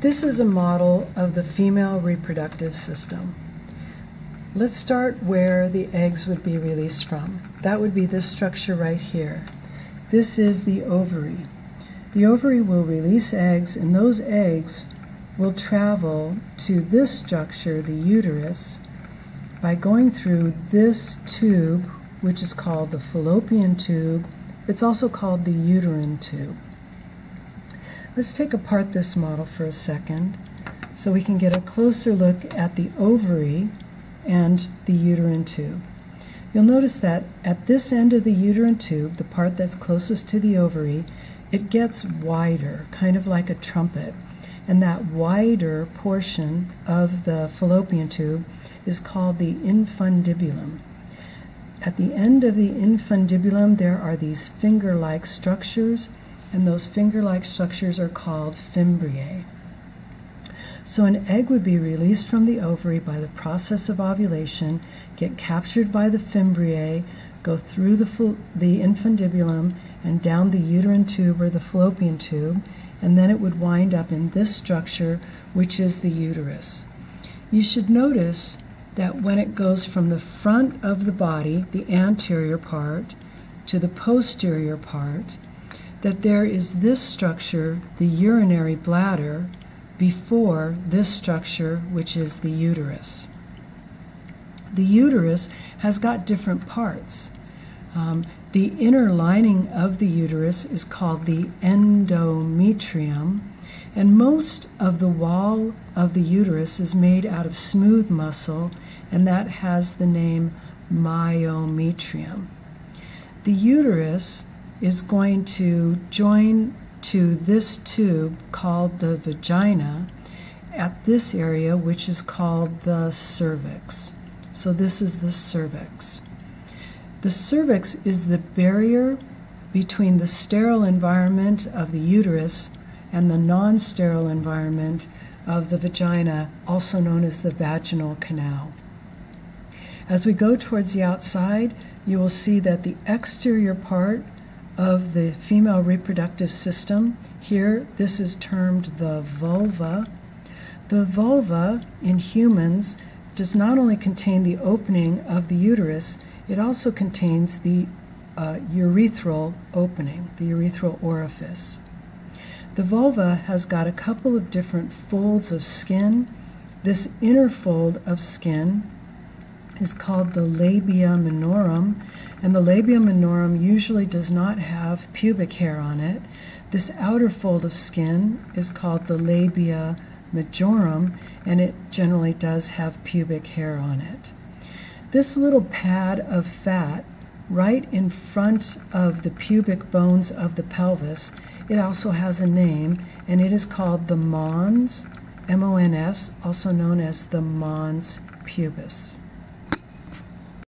This is a model of the female reproductive system. Let's start where the eggs would be released from. That would be this structure right here. This is the ovary. The ovary will release eggs, and those eggs will travel to this structure, the uterus, by going through this tube, which is called the fallopian tube. It's also called the uterine tube. Let's take apart this model for a second so we can get a closer look at the ovary and the uterine tube. You'll notice that at this end of the uterine tube, the part that's closest to the ovary, it gets wider, kind of like a trumpet. And that wider portion of the fallopian tube is called the infundibulum. At the end of the infundibulum, there are these finger like structures and those finger-like structures are called fimbriae. So an egg would be released from the ovary by the process of ovulation, get captured by the fimbriae, go through the, the infundibulum and down the uterine tube or the fallopian tube, and then it would wind up in this structure, which is the uterus. You should notice that when it goes from the front of the body, the anterior part, to the posterior part, that there is this structure, the urinary bladder, before this structure, which is the uterus. The uterus has got different parts. Um, the inner lining of the uterus is called the endometrium, and most of the wall of the uterus is made out of smooth muscle, and that has the name myometrium. The uterus is going to join to this tube called the vagina at this area, which is called the cervix. So, this is the cervix. The cervix is the barrier between the sterile environment of the uterus and the non sterile environment of the vagina, also known as the vaginal canal. As we go towards the outside, you will see that the exterior part of the female reproductive system. Here, this is termed the vulva. The vulva in humans does not only contain the opening of the uterus, it also contains the uh, urethral opening, the urethral orifice. The vulva has got a couple of different folds of skin. This inner fold of skin is called the labia minorum, and the labia minorum usually does not have pubic hair on it. This outer fold of skin is called the labia majorum, and it generally does have pubic hair on it. This little pad of fat right in front of the pubic bones of the pelvis, it also has a name, and it is called the mons, M-O-N-S, also known as the mons pubis.